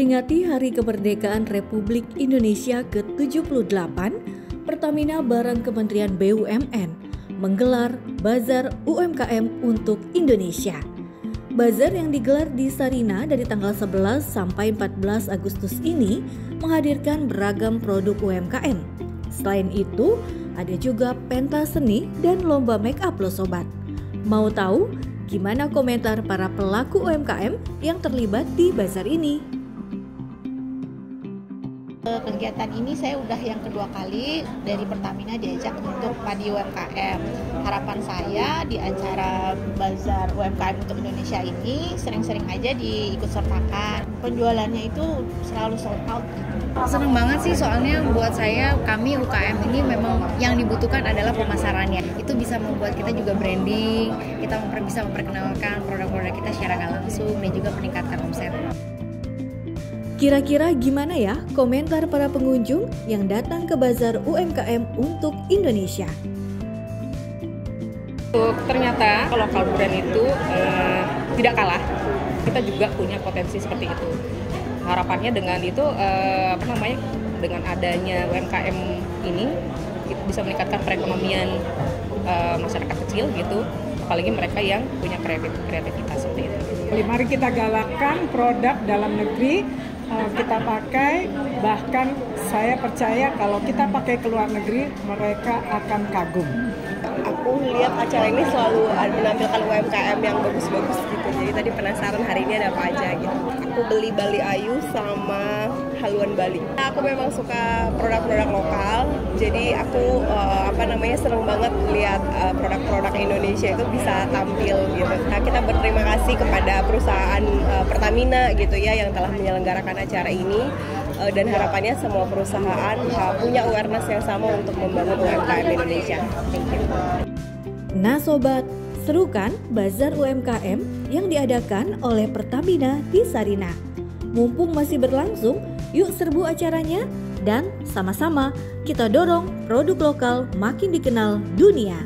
Memperingati Hari Kemerdekaan Republik Indonesia ke-78, Pertamina bareng Kementerian BUMN menggelar Bazar UMKM untuk Indonesia. Bazar yang digelar di Sarina dari tanggal 11 sampai 14 Agustus ini menghadirkan beragam produk UMKM. Selain itu, ada juga pentas seni dan lomba make up loh sobat. Mau tahu gimana komentar para pelaku UMKM yang terlibat di bazar ini? Kegiatan ini saya udah yang kedua kali dari Pertamina diajak untuk padi UMKM. Harapan saya di acara Bazar UMKM untuk Indonesia ini sering-sering aja diikut sertakan. Penjualannya itu selalu sold out. Seneng banget sih soalnya buat saya kami UKM ini memang yang dibutuhkan adalah pemasarannya. Itu bisa membuat kita juga branding, kita bisa memperkenalkan produk-produk kita secara langsung dan juga meningkatkan omset. Kira-kira gimana ya komentar para pengunjung yang datang ke Bazar UMKM untuk Indonesia? Ternyata lokal brand itu eh, tidak kalah. Kita juga punya potensi seperti itu. Harapannya dengan itu eh, apa namanya dengan adanya UMKM ini bisa meningkatkan perekonomian eh, masyarakat kecil gitu apalagi mereka yang punya kreativitas seperti itu. Mari kita galakkan produk dalam negeri kita pakai bahkan saya percaya kalau kita pakai ke luar negeri mereka akan kagum aku lihat acara ini selalu menampilkan UMKM yang bagus-bagus gitu. Jadi tadi penasaran hari ini ada apa aja gitu. Aku beli Bali Ayu sama haluan Bali. Aku memang suka produk-produk lokal. Jadi aku uh, apa namanya seneng banget lihat uh, produk-produk Indonesia itu bisa tampil gitu. Nah kita berterima kasih kepada perusahaan uh, Pertamina gitu ya yang telah menyelenggarakan acara ini. Dan harapannya semua perusahaan punya awareness yang sama untuk membangun UMKM Indonesia. Thank you. Nah sobat, serukan Bazar UMKM yang diadakan oleh Pertamina di Sarina. Mumpung masih berlangsung, yuk serbu acaranya dan sama-sama kita dorong produk lokal makin dikenal dunia.